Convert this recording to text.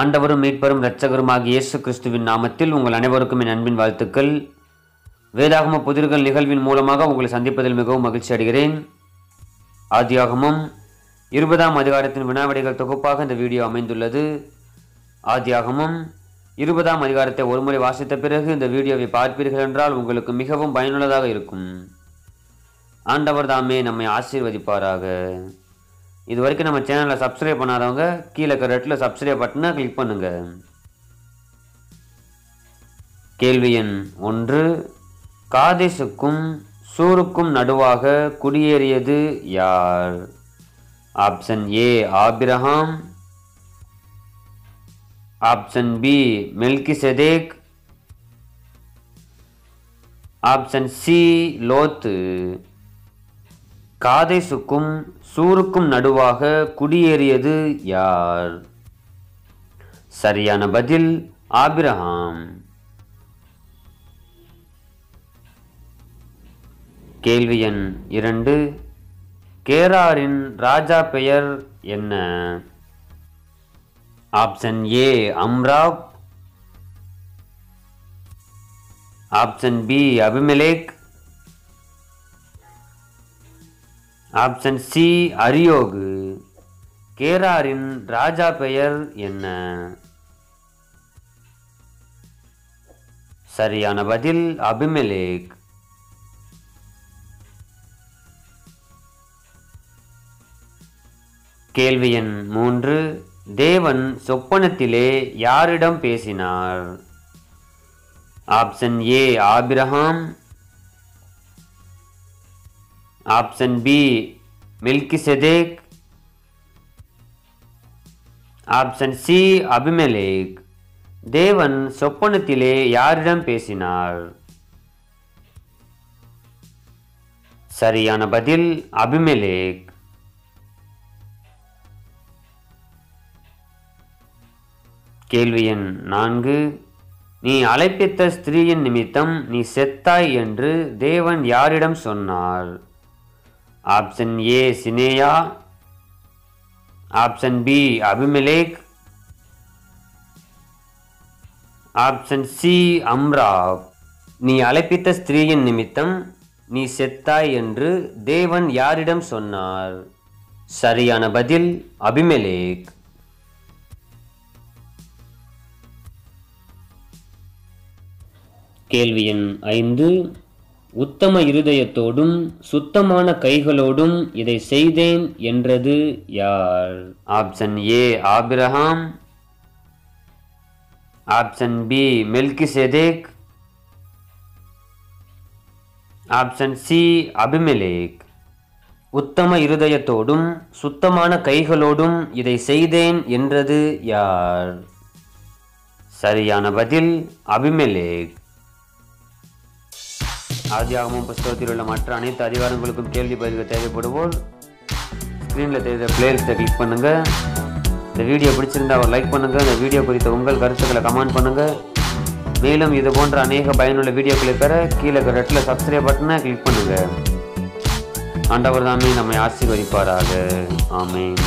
ஆண்டவரும் மீட்பரும் இரட்சகருமாக இயேசு கிறிஸ்துவின் நாமத்தில் உங்கள் அனைவருக்கும் என் அன்பின் வாழ்த்துக்கள். வேதாகம புதிர்கள் நிகழ்வின் மூலமாக உங்களை சந்திப்பதில் மிகவும் மகிழ்ச்சி அடைகிறேன். ஆதியாகமும் இருபதாம் அதிகாரத்தின் வினாவிடைகள் தொகுப்பாக இந்த வீடியோ அமைந்துள்ளது. ஆதியாகமும் இருபதாம் அதிகாரத்தை ஒருமுறை வாசித்த பிறகு இந்த வீடியோவை பார்ப்பீர்கள் என்றால் உங்களுக்கு மிகவும் பயனுள்ளதாக இருக்கும். ஆண்டவர் தாமே நம்மை ஆசீர்வதிப்பாராக. இது வரைக்கும் நம்ம சேனலை சப்ஸ்கிரைப் பண்ணாதவங்க கீழே இருக்கிற ரெட்டில் சப்ஸ்கிரைப் பட்டனை கிளிக் பண்ணுங்கள் கேள்வி எண் ஒன்று காதேசுக்கும் சூருக்கும் நடுவாக குடியேறியது யார்? Option A Abraham option B Melchizedek. Option C Lot. காதேசுக்கும் சூருக்கும் நடுவாக குடியேறியது யார்? சரியான பதில் ஆபிரகாம். கேள்வி எண் இரண்டு. கேராரின் ராஜா பெயர் என்ன? Option A அம்ராப் option B Abimelech. Option C Arioch. கேராரின் ராஜா பெயர் என்ன? சரியான பதில் அபிமெலேக். கேள்வி எண் மூன்று தேவன் சொப்பனத்திலே யாரிடம் பேசினார்? Option A Abraham option B Melchizedek option C Abimelech. தேவன் சொப்பனத்திலே யாரிடம் பேசினார்? சரியான பதில் அபிமெலேக். கேள்வி எண் நான்கு. நீ அழைப்பித்த ஸ்திரீயின் நிமித்தம் நீ செத்தாய் என்று தேவன் யாரிடம் சொன்னார்? Option A சினேயா option B Abimelech option C அம்ரா நீ அழைப்பித்த ஸ்திரீயின் நிமித்தம் நீ செத்தாய் என்று தேவன் யாரிடம் சொன்னார்? சரியான பதில் அபிமெலேக். கேள்வி எண் ஐந்து. உத்தம இருதயத்தோடும் சுத்தமான கைகளோடும் இதை செய்தேன் என்றது யார்? Option A Abraham option B Melchizedek option C Abimelech உத்தம இருதயத்தோடும் சுத்தமான கைகளோடும் இதை செய்தேன் என்றது யார்? சரியான பதில் அபிமிலேக் ஆதியாகமும் புஸ்தகத்தில் உள்ள மற்ற அனைத்து அதிகாரங்களுக்கும் கேள்வி பதிவு தேவைப்படுவோர் ஸ்க்ரீனில் தெரிந்த பிளேலிஸ்ட்டை கிளிக் பண்ணுங்கள் இந்த வீடியோ பிடிச்சிருந்தா ஒரு லைக் பண்ணுங்கள் இந்த வீடியோ குறித்த உங்கள் கருத்துக்களை கமெண்ட் பண்ணுங்கள் மேலும் இது போன்ற அநேக பயனுள்ள வீடியோக்களை பெற கீழே இருக்கிற ரெட்டில் சப்ஸ்கிரைப் பட்டனை கிளிக் பண்ணுங்கள் ஆண்டவர் தாமே நம்மை ஆசீர்வதிப்பாராக. ஆமென்.